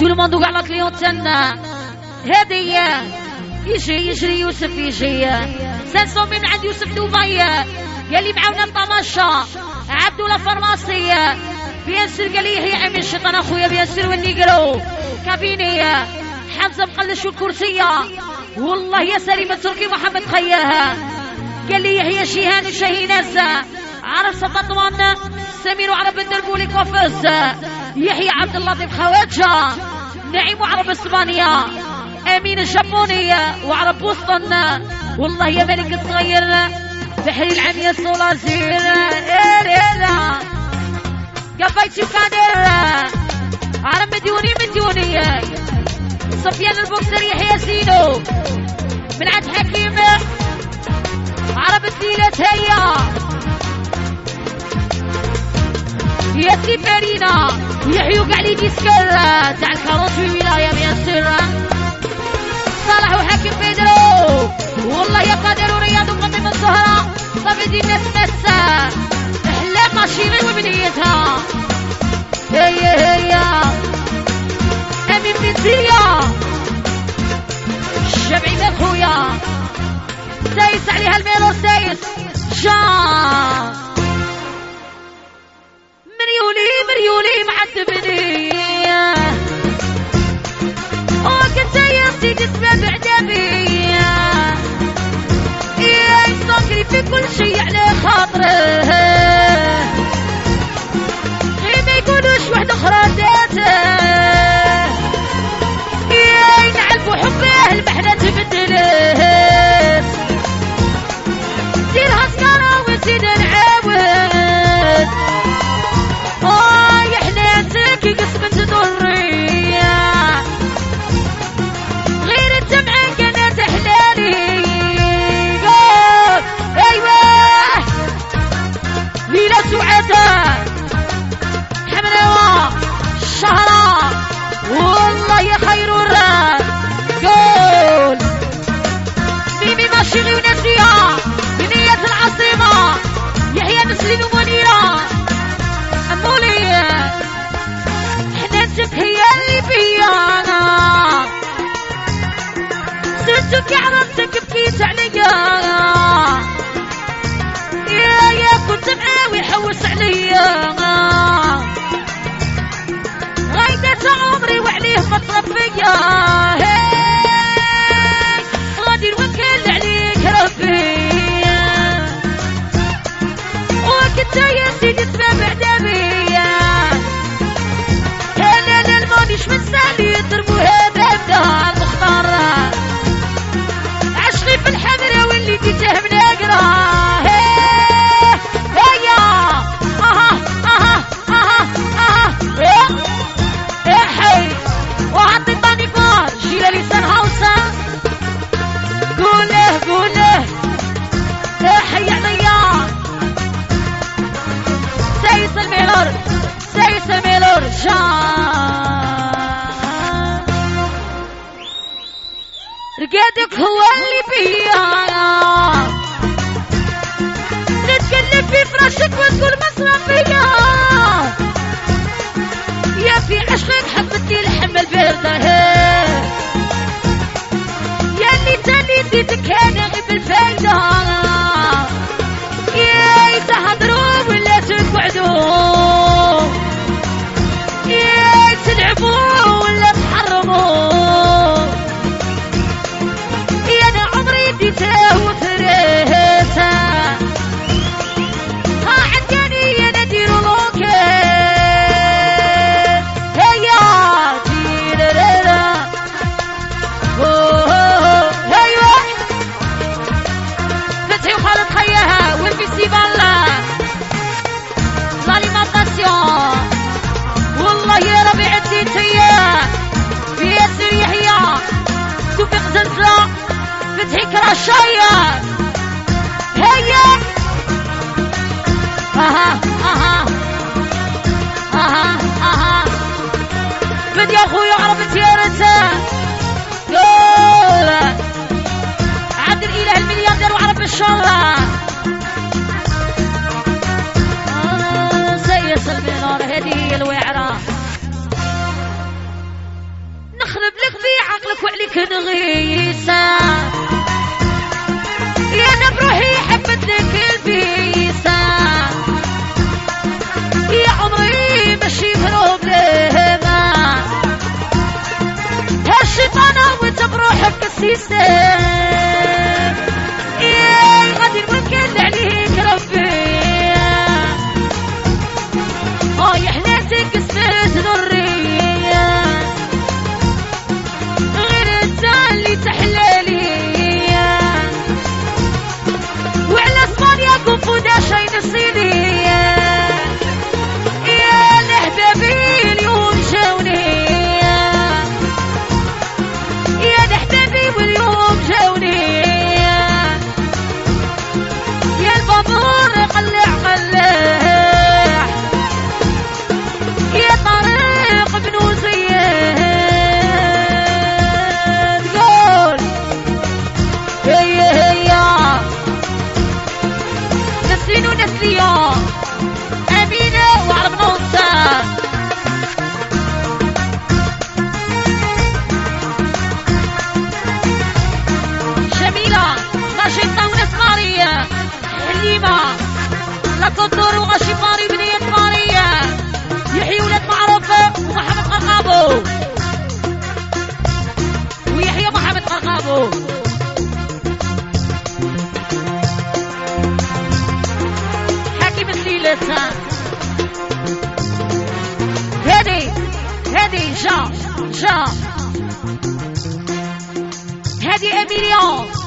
تو الموندو قاع لك تنا هدية يجري يجري يوسف يجي سنسو من عند يوسف دوبايا يلي معاونا الطماشة عبدو لا فارماسية بياسر قال لي هي عمي الشيطان اخويا بياسر والنيقرو كابيني حمزة مقلش الكرسية والله يا سليمة تركي محمد خياها قال لي هي شيهان وشهيناز عرب سططوان سمير وعرب الدربولي كوفز يحيى عبد اللطيف خواجة نعيم وعرب إسبانيا أمين الجابونية وعرب بوسطن. والله يا ملك الصغير بحري العمية الصولازير إيريلا قفايتي وكادر عرب مديوني مديوني. سفيان البوكسر يحيى سينو يا سيفارينا يحيو قاع لي ديسكر تاع الكاروت في الولاية بياسر صالح وحاكم بيدرو. والله يا قادر ورياض وقدم الزهرة. صافي دي ناس ناس. احلام ماشي وبنيتها. هيا هيا أمين بنتيا الشبعي من خويا سايس عليها الميرو سايس. جان مريولي معذبني. وكنت يمتي تسمع بعجبي يا يسكري في كل شي على خاطره غير ونسيها بنية العاصمة يحيى نسلين ومنيرة أمولي حنانتك هي اللي فيا أنا سنتك عرفتك بكيت عليا يا يا كنت معاوي حوس عليا غايدة عمري وعليه مطلب فيا سايس الميلور سايس الميلور جان رقادك هو اللي بيا تتكلم sister Ready Can, Can. Hadi Emilion.